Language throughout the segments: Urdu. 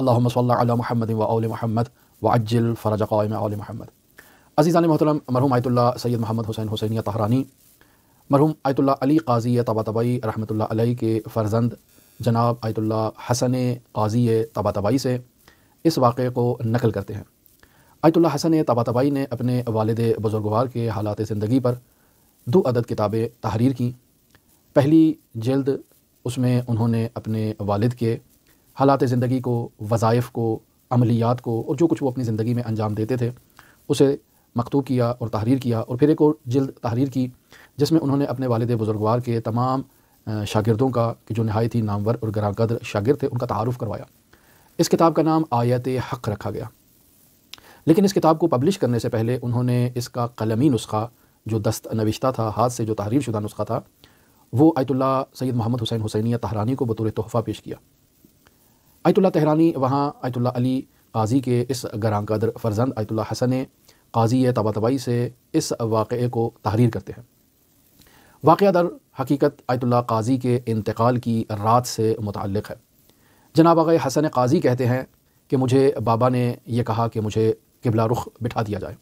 اللہ صلی اللہ علیہ محمد و اول محمد و اجل فرج قائم اول محمد. عزیزان محترم، مرحوم آیت اللہ سید محمد حسین حسینیہ تہرانی مرحوم آیت اللہ علی قاضی طبا طبائی رحمۃ اللہ علیہ کے فرزند جناب آیت اللہ حسن قاضی طبا طبائی سے اس واقعے کو نقل کرتے ہیں۔ آیت اللہ حسن طبا طبائی نے اپنے والد بزرگوار کے حالات زندگی پر دو عدد کتابیں تحریر کی پہلی جلد اس میں انہوں نے اپنے والد کے حالات زندگی کو، وظائف کو، عملیات کو اور جو کچھ وہ اپنی زندگی میں انجام دیتے تھے، اسے مکتوب کیا اور تحریر کیا اور پھر ایک اور جلد تحریر کی، جس میں انہوں نے اپنے والد بزرگوار کے تمام شاگردوں کا، کہ جو نہایت ہی نامور اور گراں قدر شاگرد تھے، ان کا تعارف کروایا۔ اس کتاب کا نام آیت حق رکھا گیا۔ لیکن اس کتاب کو پبلش کرنے سے پہلے انہوں نے اس کا قلمی نسخہ، جو دست نوشتہ تھا، ہاتھ سے جو تحریر شدہ نسخہ تھا، وہ آیت اللہ سید محمد حسین حسینیہ تہرانی کو بطور تحفہ پیش کیا۔ آیت اللہ تہرانی، وہاں آیت اللہ علی قاضی کے اس گراں قدر فرزند آیت اللہ حسن قاضی طبع طبعی سے اس واقعے کو تحریر کرتے ہیں۔ واقعہ در حقیقت آیت اللہ قاضی کے انتقال کی رات سے متعلق ہے۔ جناب آغا حسن قاضی کہتے ہیں کہ مجھے بابا نے یہ کہا کہ مجھے قبلہ رخ بٹھا دیا جائے۔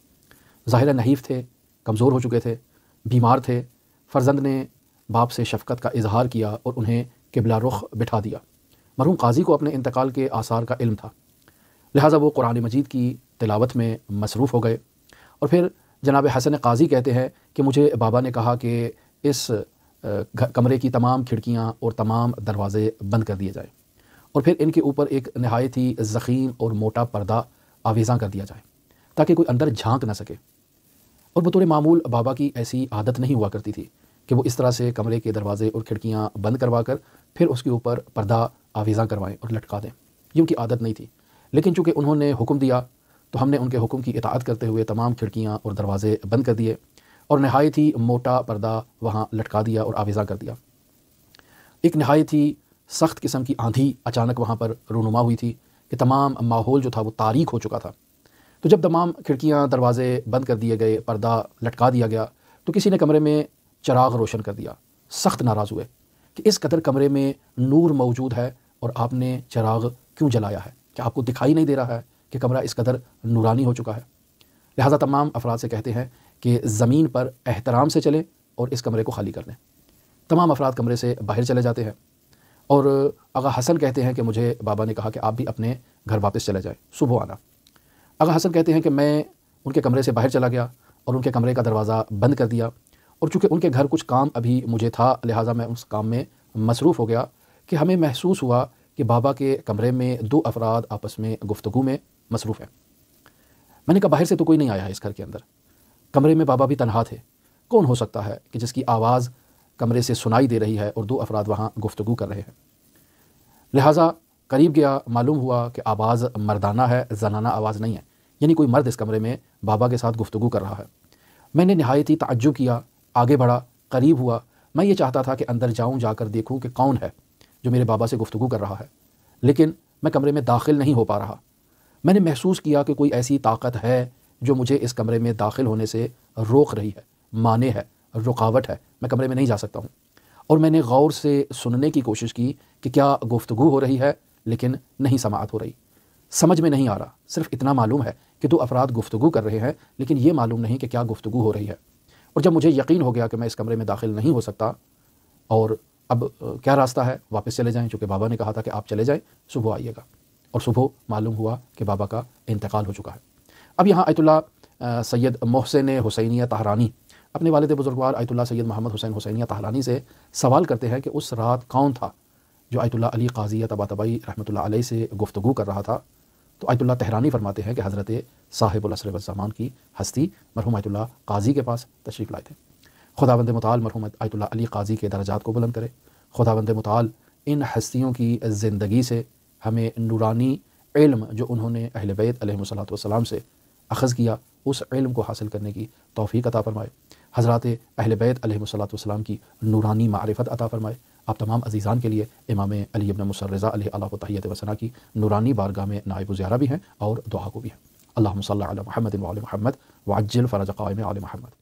ظاہر نحیف تھے، کمزور ہو چکے تھے، بیمار تھے۔ فرزند نے باپ سے شفقت کا اظہار کیا اور انہیں قبلہ رخ بٹھا دیا۔ مرحوم قاضی کو اپنے انتقال کے آثار کا علم تھا۔ لہٰذا وہ قرآن مجید کی تلاوت میں مصروف ہو گئے۔ اور پھر جناب حسن قاضی کہتے ہیں کہ مجھے بابا نے کہا کہ اس کمرے کی تمام کھڑکیاں اور تمام دروازے بند کر دیے جائیں۔ اور پھر ان کے اوپر ایک نہایت ہی زخیم اور موٹا پردہ آویزاں کر دیا جائے تاکہ کوئی اندر جھانک نہ سکے۔ اور بطور معمول بابا کی ایسی عادت نہیں ہوا کرتی تھی کہ وہ اس طرح سے کمرے کے دروازے اور کھڑکیاں بند کروا کر پھر اس کے اوپر پردہ آویزاں کروائیں اور لٹکا دیں۔ یہ ان کی عادت نہیں تھی۔ لیکن چونکہ انہوں نے حکم دیا، تو ہم نے ان کے حکم کی اطاعت کرتے ہوئے تمام کھڑکیاں اور دروازے بند کر دیے اور نہایت ہی موٹا پردہ وہاں لٹکا دیا اور آویزاں کر دیا۔ ایک نہایت ہی سخت قسم کی آندھی اچانک وہاں پر رونما ہوئی تھی کہ تمام ماحول جو تھا وہ تاریخ ہو چکا تھا۔ تو جب تمام کھڑکیاں دروازے بند کر دیے گئے، پردہ لٹکا دیا گیا، تو کسی نے کمرے میں چراغ روشن کر دیا۔ سخت ناراض ہوئے۔ کہ اس قدر کمرے میں نور موجود ہے اور آپ نے چراغ کیوں جلایا ہے؟ کہ آپ کو دکھائی نہیں دے رہا ہے کہ کمرہ اس قدر نورانی ہو چکا ہے؟ لہٰذا تمام افراد سے کہتے ہیں کہ زمین پر احترام سے چلیں اور اس کمرے کو خالی کر دیں۔ تمام افراد کمرے سے باہر چلے جاتے ہیں۔ اور آغا حسن کہتے ہیں کہ مجھے بابا نے کہا کہ آپ بھی اپنے گھر واپس چلے جائیں۔ صبح آنا۔ آغا حسن کہتے ہیں کہ میں ان کے کمرے سے باہر چلا گیا اور ان کے کمرے کا دروازہ بند کر دیا۔ اور چونکہ ان کے گھر کچھ کام ابھی مجھے تھا، لہٰذا میں اس کام میں مصروف ہو گیا کہ ہمیں محسوس ہوا کہ بابا کے کمرے میں دو افراد آپس میں گفتگو میں مصروف ہیں۔ میں نے کہا، باہر سے تو کوئی نہیں آیا ہے اس گھر کے اندر۔ کمرے میں بابا بھی تنہا تھے۔ کون ہو سکتا ہے کہ جس کی آواز کمرے سے سنائی دے رہی ہے اور دو افراد وہاں گفتگو کر رہے ہیں؟ لہٰذا قریب گیا، معلوم ہوا کہ آواز مردانہ ہے، زنانہ آواز نہیں ہے۔ یعنی کوئی مرد اس کمرے میں بابا کے ساتھ گفتگو کر رہا ہے۔ میں نے نہایت ہی تعجب کیا آگے بڑھا، قریب ہوا۔ میں یہ چاہتا تھا کہ اندر جاؤں، جا کر دیکھوں کہ کون ہے جو میرے بابا سے گفتگو کر رہا ہے۔ لیکن میں کمرے میں داخل نہیں ہو پا رہا۔ میں نے محسوس کیا کہ کوئی ایسی طاقت ہے جو مجھے اس کمرے میں داخل ہونے سے روک رہی ہے، مانے ہے، رکاوٹ ہے۔ میں کمرے میں نہیں جا سکتا ہوں۔ اور میں نے غور سے سننے کی کوشش کی کہ کیا گفتگو ہو رہی ہے، لیکن نہیں سماعت ہو رہی۔ سمجھ میں نہیں آ رہا۔ صرف اتنا معلوم ہے کہ دو افراد گفتگو کر رہے ہیں، لیکن یہ معلوم نہیں کہ کیا گفتگو ہو رہی ہے۔ اور جب مجھے یقین ہو گیا کہ میں اس کمرے میں داخل نہیں ہو سکتا اور اب کیا راستہ ہے؟ واپس چلے جائیں، چونکہ بابا نے کہا تھا کہ آپ چلے جائیں، صبح آئیے گا۔ اور صبح معلوم ہوا کہ بابا کا انتقال ہو چکا ہے۔ اب یہاں آیت اللہ سید محسن حسینیہ تہرانی اپنے والد بزرگوار آیت اللہ سید محمد حسین حسینیہ تہرانی سے سوال کرتے ہیں کہ اس رات کون تھا جو آیت اللہ علی قاضی طبا طبعی رحمۃ اللہ علیہ سے گفتگو کر رہا تھا؟ تو آیت اللہ تہرانی فرماتے ہیں کہ حضرت صاحب الاسر والزمان کی ہستی مرحوم آیت اللہ قاضی کے پاس تشریف لائے تھے۔ خدا بند مطال مرحوم آیت اللہ علی قاضی کے درجات کو بلند کرے۔ خدا بند مطال ان ہستیوں کی زندگی سے ہمیں نورانی علم جو انہوں نے اہل بیت علیہ صلاحت والسلام سے اخذ کیا، اس علم کو حاصل کرنے کی توفیق عطا فرمائے۔ حضرات اہل بیت علیہ صلاحت والسلام کی نورانی معرفت عطا فرمائے۔ آپ تمام عزیزان کے لیے امام علی ابن مسرزہ علیہ اللہ تحیت وسنہ کی نورانی بارگاہ میں نائب زیارہ بھی ہیں اور دعا کو بھی ہیں۔ اللہ صلی علی محمد وعلی محمد وعجل فرج قائم علی محمد۔